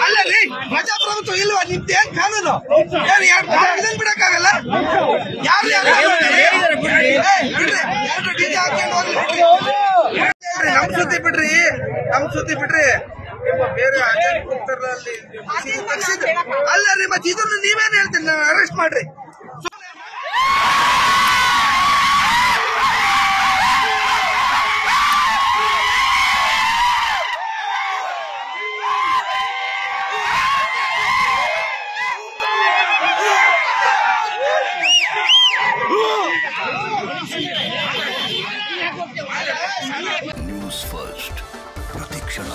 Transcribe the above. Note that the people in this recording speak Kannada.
ಅಲ್ಲ ರೀ ಪ್ರಜಾಪ್ರಭುತ್ವ ಇಲ್ವಾ ನಿಮ್ದು ಏನ್ ಕಾನೂನು ಏನು ಎರಡು ಇದನ್ ಬಿಡಕ್ಕಾಗಲ್ಲ ಯಾರು ಯಾರು. ಎರಡು ಬಿಡ್ರಿ. ಹೇಳ್ರಿ, ನಮ್ ಸುದ್ದಿ ಬಿಡ್ರಿ ನಮ್ ಸುದ್ದಿ ಬಿಡ್ರಿ ನಿಮ್ಮ ಅಲ್ಲಿ ಅಲ್ಲ ರೀ ಮತ್ತೆ ಇದನ್ನು ನೀವೇನ್ ಹೇಳ್ತೀನಿ ಅರೆಸ್ಟ್ ಮಾಡ್ರಿ. ನ್ಯೂಸ್ ಫಸ್ಟ್ ಪ್ರತಿಕ್ಷಣ